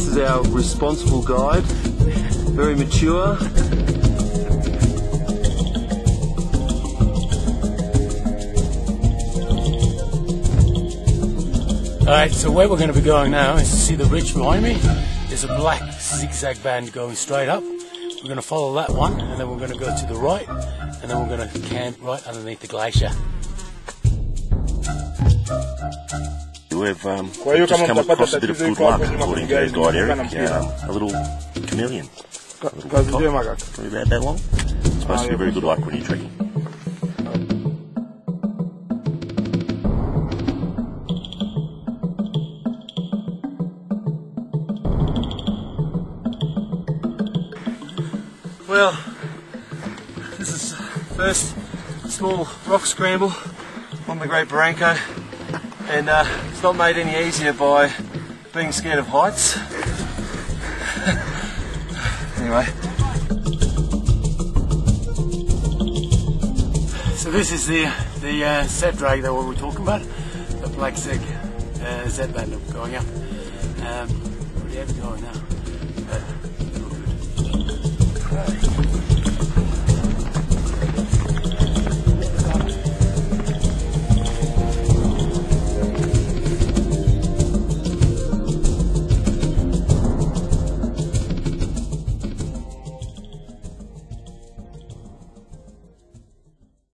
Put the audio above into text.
this is our responsible guide, very mature. Alright, so where we're going to be going now is to see the ridge behind me. There's a black zigzag band going straight up. We're going to follow that one, and then we're going to go to the right, and then we're going to camp right underneath the glacier. We've um, Kwa hiyo just kama come mtapata across a bit of tatizo good iko luck, according to kwenye our guide gari, Eric. Um, a little chameleon. Kazi njema kaka. Probably about that long. It's supposed to be very good luck when you're trekking. Well, this is first small rock scramble on the Great Barranco, and uh, it's not made any easier by being scared of heights. anyway. So this is the the uh, set drag that we were talking about, the black zig uh, Z band going up. Um, pretty heavy going now.